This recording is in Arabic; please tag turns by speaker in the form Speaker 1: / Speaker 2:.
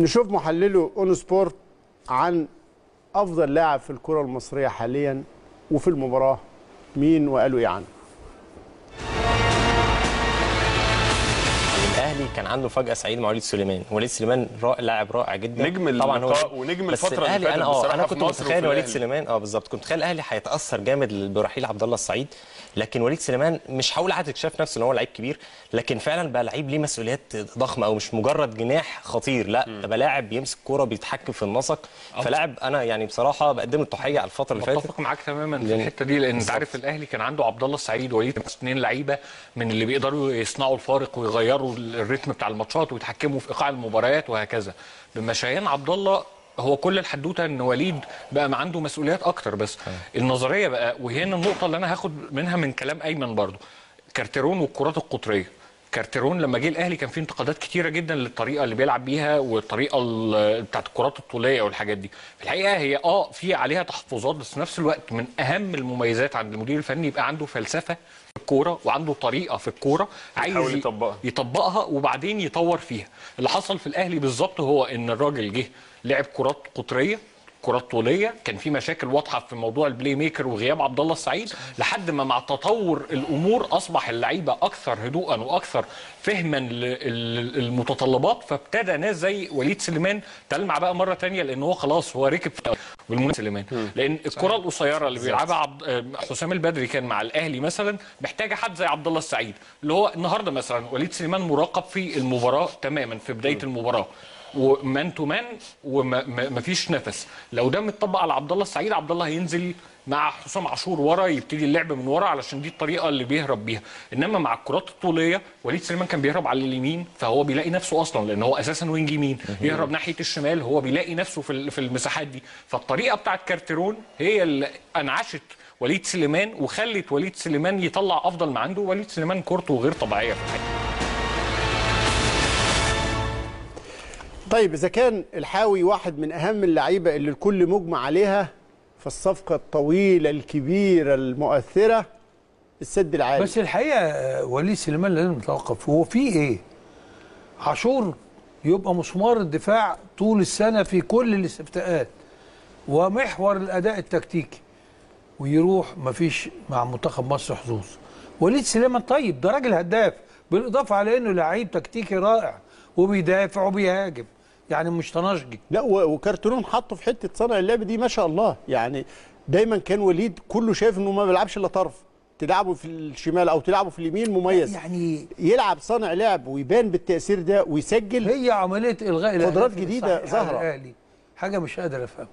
Speaker 1: نشوف محللو ON Sport عن افضل لاعب في الكرة المصرية حاليا وفي المباراة مين وقالوا إيه عنه.
Speaker 2: كان عنده فجأة سعيد مع وليد سليمان. وليد سليمان رائع لاعب رائع جدا.
Speaker 3: نجم
Speaker 2: طبعا هو
Speaker 3: ونجم
Speaker 2: بس
Speaker 3: الفترة اللي فاتت أنا
Speaker 2: آه
Speaker 3: أنا
Speaker 2: كنت متخيل وليد. سليمان آه بالظبط. كنت متخيل الأهلي هيتأثر جامد برحيل عبد الله السعيد لكن وليد سليمان مش هقول عاد اكتشاف نفسه إن هو لعيب كبير لكن فعلا بقى لعيب ليه مسؤوليات ضخمة أو مش مجرد جناح خطير لا ده بقى لاعب بيمسك كورة بيتحكم في النسق. فلاعب أنا يعني بصراحة بقدم التحيه على الفترة اللي فاتت.
Speaker 4: متفق معاك تماما في
Speaker 2: لأن-
Speaker 4: الحتة دي لأن
Speaker 2: أنت.
Speaker 4: عارف الأهلي كان عنده عبد الله السعيد ووليد اثنين لعيبة من اللي بيقدروا يصنعوا الفارق ويغيروا الريتم بتاع الماتشات ويتحكموا في إيقاع المباريات وهكذا. بمشيان عبد الله هو كل الحدوتة إن وليد بقى ما عنده مسؤوليات أكتر بس. النظرية بقى وهنا النقطة اللي أنا هاخد منها من كلام أيمن برضو. كارتيرون والكرات القطرية. كارتيرون لما جه الأهلي كان فيه انتقادات كتيرة جدا للطريقة اللي بيلعب بيها والطريقة ال- بتاعت الكرات الطولية والحاجات دي. في الحقيقة هي آه في عليها تحفظات بس في نفس الوقت من أهم المميزات عند المدير الفني يبقى عنده فلسفة الكورة وعنده طريقة في الكورة عايز
Speaker 3: يطبقها.
Speaker 4: يطبقها وبعدين يطور فيها اللي حصل في الأهلي بالظبط هو إن الراجل جه لعب كرات قطرية كرات طوليه كان في مشاكل واضحة في موضوع ال playmaker وغياب عبد الله السعيد. لحد ما مع تطور الأمور أصبح اللعيبة أكثر هدوءا وأكثر فهما للمتطلبات. فابتدى ناس زي وليد سليمان تلمع بقى مرة تانية لأن هو خلاص هو ركب في بالمناسبه سليمان. لأن الكرة القصيرة اللي بيلعبها عبد آه، حسام البدري كان مع الأهلي مثلا محتاجة حد زي عبد الله السعيد. اللي هو النهارده مثلا وليد سليمان مراقب في المباراة تماما في بداية المباراة. ومان تو مان ومفيش نفس. لو ده متطبق على عبد الله السعيد عبد الله هينزل مع حسام عاشور ورا يبتدي اللعب من ورا علشان دي الطريقة اللي بيهرب بيها. إنما مع الكرات الطولية وليد سليمان كان بيهرب على اليمين فهو بيلاقي نفسه أصلا لأن هو أساسا wing يمين. يهرب ناحية الشمال هو بيلاقي نفسه في ال- في المساحات دي. فالطريقة بتاعت كارتيرون هي اللي أنعشت وليد سليمان وخلت وليد سليمان يطلع أفضل ما عنده. وليد سليمان كورته غير طبيعية في الحقيقة.
Speaker 1: طيب إذا كان الحاوي واحد من أهم اللعيبة اللي الكل مجمع عليها فالصفقه الطويلة الكبيرة المؤثرة السد العالي.
Speaker 5: بس الحقيقة آه، وليد سليمان لازم نتوقف هو في إيه؟ عاشور يبقى مسمار الدفاع طول السنة في كل الاستفتاءات ومحور الأداء التكتيكي ويروح مفيش مع منتخب مصر حظوظ. وليد سليمان طيب ده راجل هداف بالإضافة على إنه لعيب تكتيكي رائع وبيدافع وبيهاجم. يعني مش تناشجي
Speaker 1: لا وكارترون حطه في حتة صنع اللعب دي ما شاء الله. يعني دايما كان وليد كله شايف إنه ما بيلعبش إلا طرف. تلعبه في الشمال أو تلعبه في اليمين مميز.
Speaker 5: يعني
Speaker 1: يلعب صانع لعب ويبان بالتأثير ده ويسجل
Speaker 5: هي عملية إلغاء
Speaker 1: قدرات ظاهرة.
Speaker 5: الأهلي. حاجة مش قادر أفهمها.